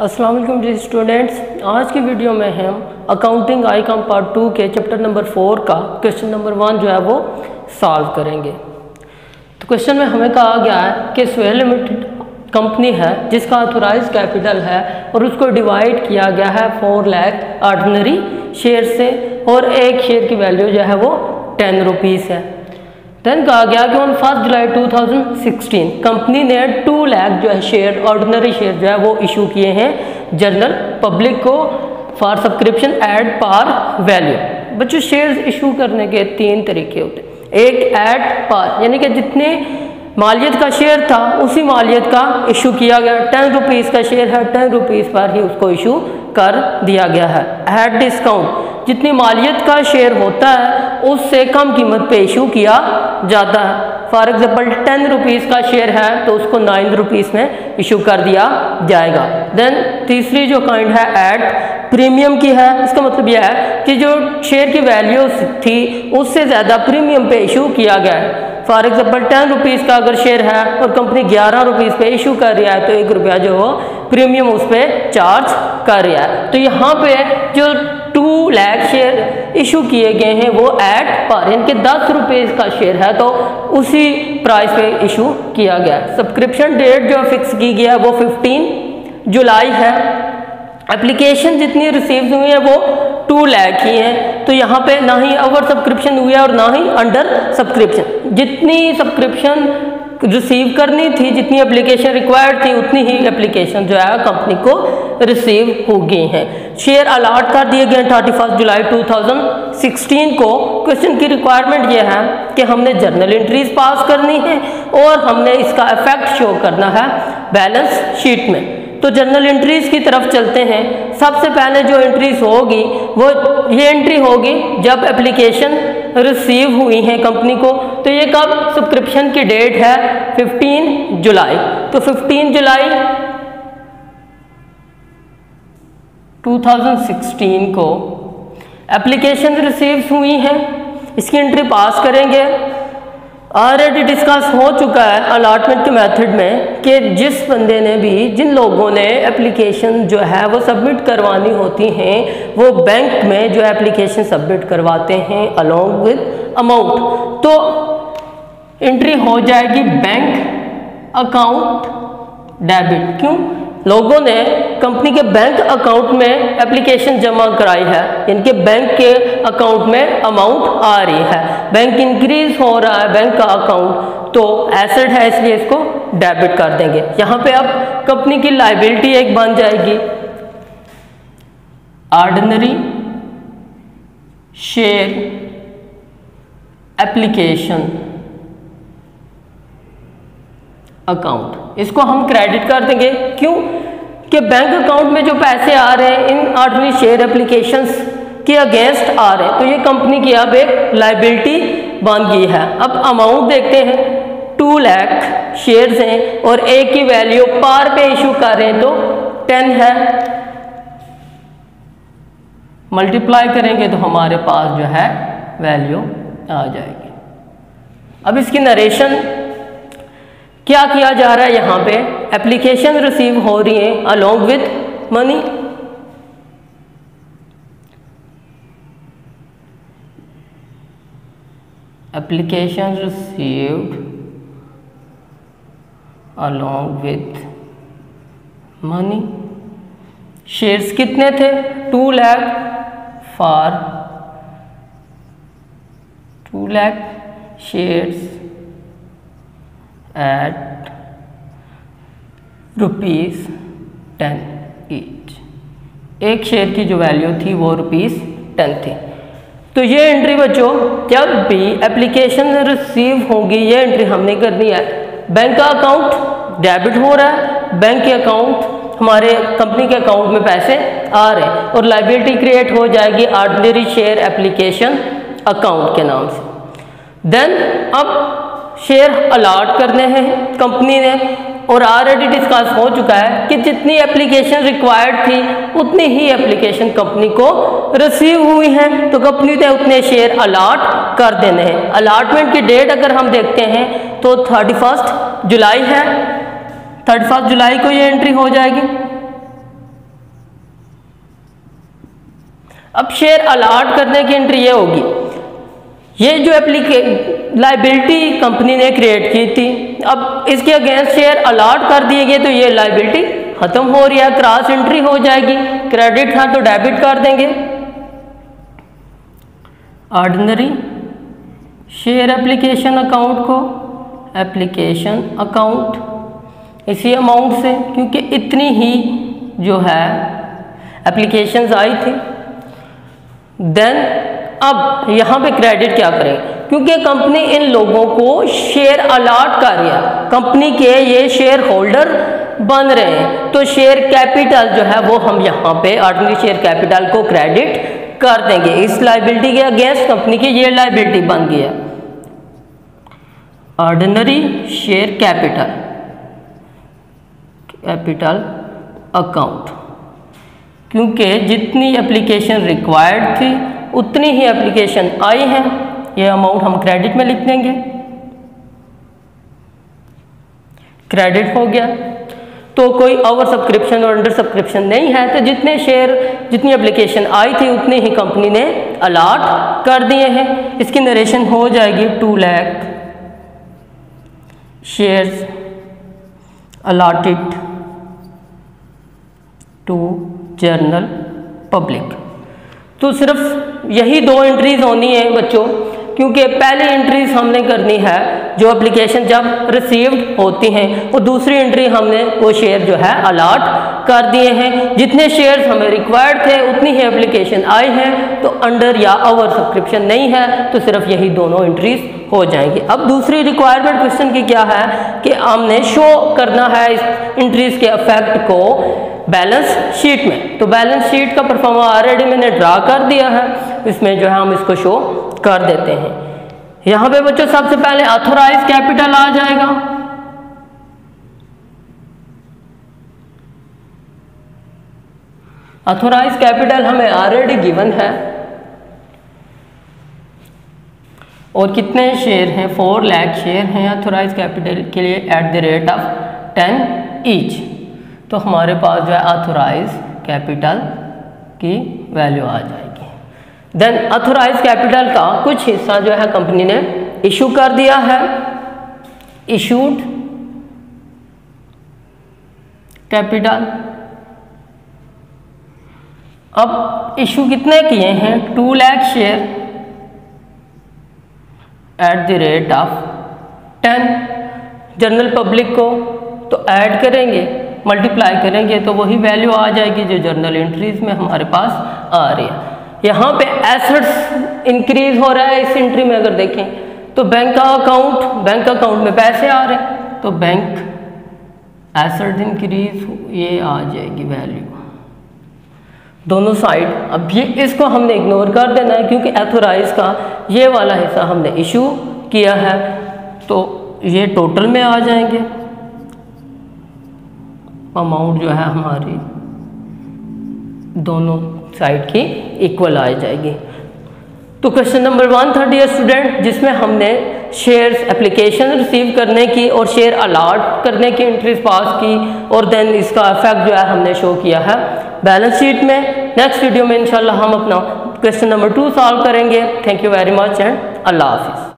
वालेकुम जी स्टूडेंट्स। आज की वीडियो में हम accounting I com part two के चैप्टर नंबर फोर का क्वेश्चन नंबर वन जो है वो सॉल्व करेंगे। तो क्वेश्चन में हमें कहा गया है कि स्वेल लिमिटेड कंपनी है, जिसका ऑथोराइज कैपिटल है और उसको डिवाइड किया गया है फोर लैख ऑर्डनरी शेयर से और एक शेयर की वैल्यू जो है वो टेन रुपीज़ है। देन कहा गया कि ऑन फ़र्स्ट जुलाई 2016 कंपनी ने टू लाख जो है शेयर ऑर्डिनरी शेयर जो है वो इशू किए हैं जनरल पब्लिक को for subscription at par value बच्चों शेयर्स इशू करने के तीन तरीके होते हैं। एक एट पार यानी कि जितने मालियत का शेयर था, उसी मालियत का इशू किया गया। टेन रुपीज़ का शेयर है टेन रुपीज़ पर ही उसको इशू कर दिया गया है। एट डिस्काउंट जितनी मालियत का शेयर होता है, उससे कम कीमत पे इशू किया जाता है? फॉर एग्ज़ाम्पल टेन रुपीज़ का शेयर है तो उसको नाइन रुपीज़ में इशू कर दिया जाएगा। देन तीसरी जो काइंड है एट प्रीमियम की है। इसका मतलब यह है कि जो शेयर की वैल्यू थी, उससे ज़्यादा प्रीमियम पे इशू किया गया है। फॉर एग्ज़ाम्पल टेन रुपीज़ का अगर शेयर है और कंपनी ग्यारह रुपीज़ पे इशू कर रही है तो एक रुपया जो हो प्रीमियम उस पर चार्ज कर रहा है। तो यहाँ पे जो टू लैख शेयर इशू किए गए हैं। वो एट पर इनके दस रुपये का शेयर है तो उसी प्राइस पे इशू किया गया। सब्सक्रिप्शन डेट जो फिक्स की गया है, वो 15 जुलाई है। एप्लीकेशन जितनी रिसीव हुई है, वो टू लैख ही हैं। तो यहाँ पे ना ही ओवर सब्सक्रिप्शन हुई है और ना ही अंडर सब्सक्रिप्शन जितनी सब्सक्रिप्शन रिसीव करनी थी, जितनी एप्लीकेशन रिक्वायर्ड थी, उतनी ही एप्लीकेशन जो है कंपनी को रिसीव हो गई हैं। शेयर अलाट कर दिए गए थर्टी फ़र्स्ट जुलाई 2016 को। क्वेश्चन की रिक्वायरमेंट ये है कि हमने जर्नल एंट्रीज पास करनी है और हमने इसका इफ़ेक्ट शो करना है बैलेंस शीट में। तो जर्नल एंट्रीज की तरफ़ चलते हैं। सबसे पहले जो एंट्रीज होगी, वो ये एंट्री होगी जब एप्लीकेशन रिसीव हुई है कंपनी को। तो ये कब? सब्सक्रिप्शन की डेट है 15 जुलाई। तो 15 जुलाई 2016 को एप्लीकेशन रिसीव हुई हैं। इसकी एंट्री पास करेंगे। ऑलरेडी डिस्कस हो चुका है अलाटमेंट के मेथड में कि जिस बंदे ने भी, जिन लोगों ने एप्लीकेशन जो है वो सबमिट करवानी होती हैं, वो बैंक में जो एप्लीकेशन सबमिट करवाते हैं अलोंग विद अमाउंट तो एंट्री हो जाएगी बैंक अकाउंट डेबिट क्यों? लोगों ने कंपनी के बैंक अकाउंट में एप्लीकेशन जमा कराई है. इनके बैंक के अकाउंट में अमाउंट आ रही है. बैंक इंक्रीज हो रहा है बैंक का अकाउंट तो एसेट है इसलिए इसको डेबिट कर देंगे। यहाँ पे अब कंपनी की लाइबिलिटी एक बन जाएगी। ऑर्डिनरी शेयर एप्लीकेशन अकाउंट इसको हम क्रेडिट कर देंगे। क्यों? कि बैंक अकाउंट में जो पैसे आ रहे हैं, इन ऑर्डनरी शेयर एप्लीकेशंस के अगेंस्ट आ रहे हैं। तो ये कंपनी की अब एक लाइबिलिटी बन गई है। अब अमाउंट देखते हैं। टू लैख शेयर्स हैं और एक की वैल्यू पार पे इशू कर रहे हैं तो टेन है। मल्टीप्लाई करेंगे तो हमारे पास जो है वैल्यू आ जाएगी। अब इसकी नरेशन क्या किया जा रहा है यहाँ पे? एप्लीकेशन रिसीव हो रही है along with money application received along with money shares कितने थे? Two lakh for two lakh shares at rupees ten each एक शेयर की जो वैल्यू थी वो रुपीज़ टेन थी। तो ये एंट्री बच्चों, जब भी एप्लीकेशन रिसीव होगी, ये एंट्री हमने करनी है। बैंक का अकाउंट डेबिट हो रहा है बैंक के अकाउंट हमारे कंपनी के अकाउंट में पैसे आ रहे हैं और लाइबिलिटी क्रिएट हो जाएगी ऑर्डिनरी शेयर एप्लीकेशन अकाउंट के नाम से। देन अब शेयर अलाट करने हैं कंपनी ने। और ऑलरेडी डिस्कस हो चुका है कि जितनी एप्लीकेशन रिक्वायर्ड थी, उतनी ही एप्लीकेशन कंपनी को रिसीव हुई हैं। तो कंपनी ने उतने शेयर अलाट कर देने हैं। अलाटमेंट की डेट अगर हम देखते हैं तो थर्टी फ़र्स्ट जुलाई है। थर्टी फ़र्स्ट जुलाई को ये एंट्री हो जाएगी। अब शेयर अलाट करने की एंट्री ये होगी। ये जो एप्लीके लाइबिलिटी कंपनी ने क्रिएट की थी, अब इसके अगेंस्ट शेयर अलाट कर दिए गए तो ये लाइबिलिटी ख़त्म हो रही है क्रॉस एंट्री हो जाएगी क्रेडिट था तो डेबिट कर देंगे। ऑर्डिनरी शेयर एप्लीकेशन अकाउंट को एप्लीकेशन अकाउंट इसी अमाउंट से, क्योंकि इतनी ही जो है एप्लीकेशंस आई थी। देन अब यहाँ पे क्रेडिट क्या करें? क्योंकि कंपनी इन लोगों को शेयर अलाट कर रही है। कंपनी के ये शेयर होल्डर बन रहे हैं। तो शेयर कैपिटल जो है वो हम यहाँ पे ऑर्डिनरी शेयर कैपिटल को क्रेडिट कर देंगे। इस लाइबिलिटी के अगेंस्ट कंपनी की ये लाइबिलिटी बन गई है। Ordinary share capital capital account क्योंकि जितनी एप्लीकेशन रिक्वायर्ड थी उतनी ही एप्लीकेशन आई है। ये अमाउंट हम क्रेडिट में लिख देंगे। क्रेडिट हो गया। तो कोई ओवर सब्सक्रिप्शन और अंडर सब्सक्रिप्शन नहीं है तो जितने शेयर जितनी एप्लीकेशन आई थी, उतनी ही कंपनी ने अलाट कर दिए हैं। इसकी नरेशन हो जाएगी two lakh shares allotted to general public तो सिर्फ़ यही दो एंट्रीज होनी है बच्चों, क्योंकि पहली एंट्रीज हमने करनी है, जो एप्लीकेशन जब रिसीव्ड होती हैं, और दूसरी एंट्री हमने वो शेयर जो है अलाट कर दिए हैं। जितने शेयर्स हमें रिक्वायर्ड थे, उतनी ही एप्लीकेशन आई हैं तो अंडर या ओवर सब्सक्रिप्शन नहीं है तो सिर्फ़ यही दोनों एंट्रीज हो जाएँगी। अब दूसरी रिक्वायरमेंट क्वेश्चन की क्या है, कि हमने शो करना है इस एंट्रीज के अफेक्ट को। बैलेंस शीट में। तो बैलेंस शीट का परफॉर्मा ऑलरेडी मैंने ड्रा कर दिया है। इसमें जो है हम इसको शो कर देते हैं। यहाँ पे बच्चों सबसे पहले ऑथोराइज कैपिटल आ जाएगा। ऑथोराइज कैपिटल हमें ऑलरेडी गिवन है। और कितने शेयर हैं? फोर लैख शेयर हैं ऑथोराइज कैपिटल के लिए at the rate of ten each तो हमारे पास जो है अथोराइज कैपिटल की वैल्यू आ जाएगी। देन अथोराइज कैपिटल का कुछ हिस्सा जो है कंपनी ने इशू कर दिया है। इशूड कैपिटल अब इशू कितने किए हैं? Two lakh share at the rate of ten general public को तो ऐड करेंगे। मल्टीप्लाई करेंगे तो वही वैल्यू आ जाएगी जो जर्नल एंट्रीज में हमारे पास आ रही है। यहाँ पे एसेट्स इंक्रीज हो रहा है इस एंट्री में अगर देखें तो बैंक का अकाउंट बैंक अकाउंट में पैसे आ रहे तो बैंक एसेट इंक्रीज ये आ जाएगी वैल्यू दोनों साइड अब ये इसको हमने इग्नोर कर देना है, क्योंकि एथोराइज का ये वाला हिस्सा हमने इशू किया है तो ये टोटल में आ जाएँगे। अमाउंट जो है हमारी दोनों साइड की इक्वल आ जाएगी। तो question number one thirty student जिसमें हमने शेयर्स एप्लीकेशन रिसीव करने की और शेयर अलाट करने की एंट्रीज पास की और देन इसका इफ़ेक्ट जो है हमने शो किया है बैलेंस शीट में। नेक्स्ट वीडियो में इंशाल्लाह हम अपना क्वेश्चन नंबर टू सॉल्व करेंगे। Thank you very much and अल्लाह हाफिज़